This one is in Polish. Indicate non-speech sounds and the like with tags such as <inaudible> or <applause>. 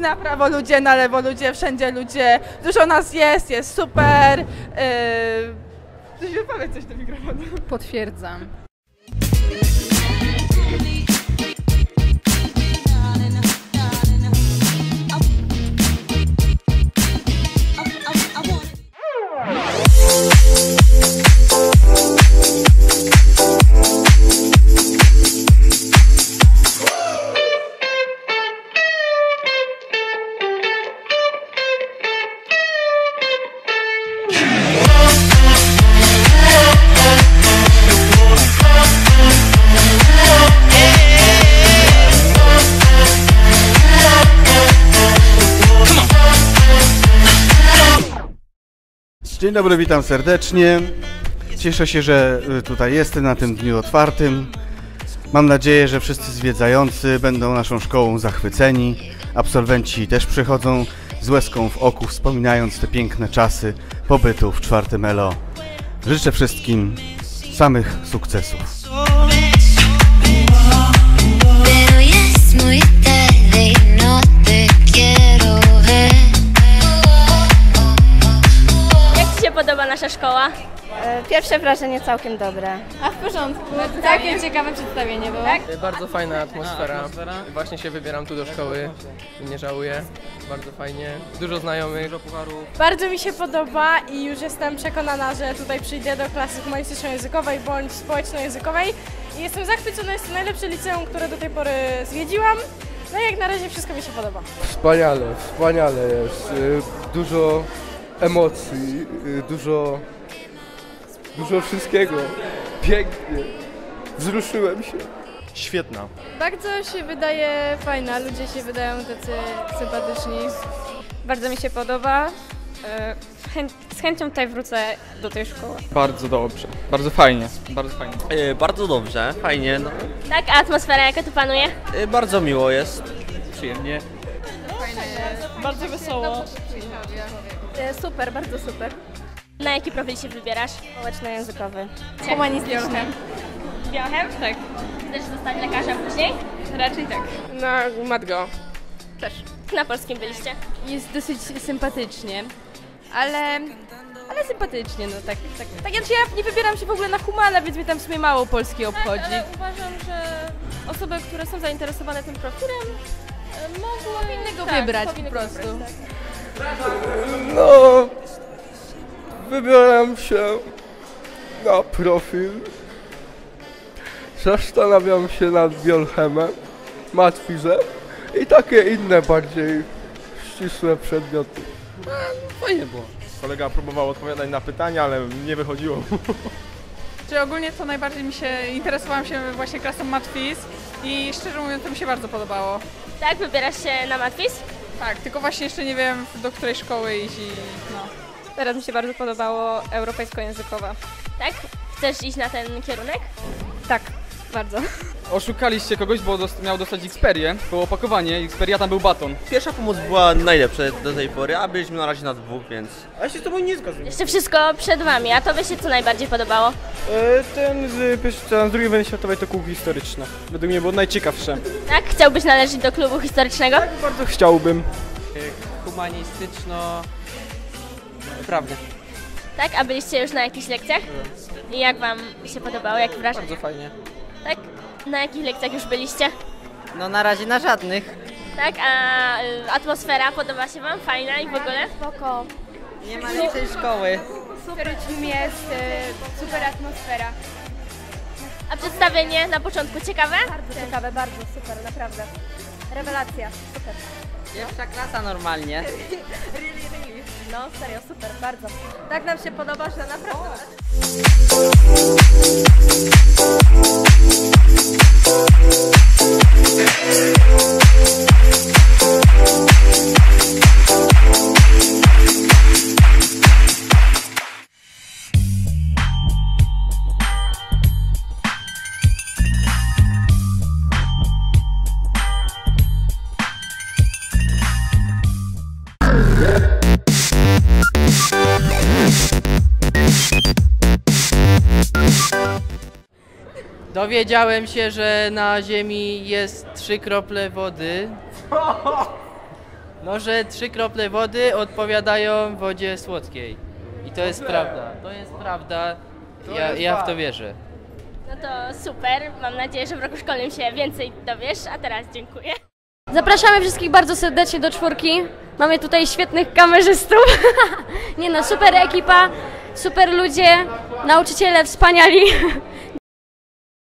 Na prawo ludzie, na lewo ludzie, wszędzie ludzie. Dużo nas jest, jest super. Yy... Powiedz coś do mikrofonu. Potwierdzam. Dzień dobry, witam serdecznie. Cieszę się, że y, tutaj jestem na tym dniu otwartym. Mam nadzieję, że wszyscy zwiedzający będą naszą szkołą zachwyceni. Absolwenci też przychodzą z łezką w oku, wspominając te piękne czasy pobytu w czwartym ELO. Życzę wszystkim samych sukcesów. Pierwsze wrażenie całkiem dobre. A w porządku. Całkiem ciekawe przedstawienie było. Tak? Bardzo fajna atmosfera. Właśnie się wybieram tu do szkoły i nie żałuję. Bardzo fajnie. Dużo znajomych. Bardzo mi się podoba i już jestem przekonana, że tutaj przyjdę do klasy humanistyczno-językowej bądź społeczno-językowej. I jestem zachwycona, jest to najlepsze liceum, które do tej pory zwiedziłam. No i jak na razie wszystko mi się podoba. Wspaniale, wspaniale jest. Y, Dużo emocji, y, dużo, dużo wszystkiego. Pięknie. Wzruszyłem się. Świetna. Bardzo się wydaje fajna, ludzie się wydają tacy sympatyczni. Bardzo mi się podoba. Z chęcią tutaj wrócę do tej szkoły. Bardzo dobrze, bardzo fajnie, bardzo fajnie. E, bardzo dobrze, fajnie, no. Tak, a atmosfera jaka tu panuje? E, bardzo miło jest. Przyjemnie. Bardzo wesoło. Super, bardzo super. Na jaki profil się wybierasz? Społeczno-językowy. Humanistyczny. Biochem? Tak. Chcesz zostać lekarzem później? Raczej tak. Na Matgo. Na polskim byliście. Jest dosyć sympatycznie, ale, ale sympatycznie, no tak. Tak, tak znaczy ja nie wybieram się w ogóle na humana, więc mnie tam w sumie mało Polski obchodzi. Ale uważam, że osoby, które są zainteresowane tym profilem, e, mogą Powinny go tak, wybrać po prostu. wybrać, tak. No, wybieram się na profil. Zastanawiam się nad biochemem, matwizem i takie inne bardziej ścisłe przedmioty. Fajnie było. Kolega próbował odpowiadać na pytania, ale nie wychodziło. Czy ogólnie to najbardziej mi się, interesowałam się właśnie klasą Matwiz i szczerze mówiąc to mi się bardzo podobało. Tak, wybierasz się na matwis? Tak, tylko właśnie jeszcze nie wiem do której szkoły iść i no. Teraz mi się bardzo podobało europejsko-językowa. Tak? Chcesz iść na ten kierunek? Tak, bardzo. Oszukaliście kogoś, bo dost- miał dostać Xperię, było opakowanie, Xperia tam był baton. Pierwsza pomoc była najlepsza do tej pory, a byliśmy na razie na dwóch, więc... A ja się z tobą nie zgadzam. Jeszcze wszystko przed Wami, a Tobie się co najbardziej podobało? ten z, z II wojny światowej to kół historyczne. Według mnie było najciekawsze. Tak? Chciałbyś należeć do klubu historycznego? Bardzo chciałbym. Humanistyczno... Prawda. Tak? A byliście już na jakichś lekcjach? I jak Wam się podobało? Jak wrażenie? fajnie. Tak? Na jakich lekcjach już byliście? No na razie na żadnych. Tak? A y, atmosfera podoba się Wam? Fajna i w ogóle? Spoko. Nie ma lepszej szkoły. Super jest, super atmosfera. A przedstawienie na początku ciekawe? Bardzo ciekawe, bardzo super, naprawdę. Rewelacja, super. Pierwsza klasa normalnie. <laughs> No serio, super, bardzo. Tak nam się podoba, że naprawdę... Dowiedziałem się, że na Ziemi jest trzy krople wody. No, że trzy krople wody odpowiadają wodzie słodkiej. I to jest prawda. To jest prawda. Ja, ja w to wierzę. No to super. Mam nadzieję, że w roku szkolnym się więcej dowiesz, a teraz dziękuję. Zapraszamy wszystkich bardzo serdecznie do czwórki. Mamy tutaj świetnych kamerzystów. <laughs> Nie no, super ekipa, super ludzie, nauczyciele wspaniali.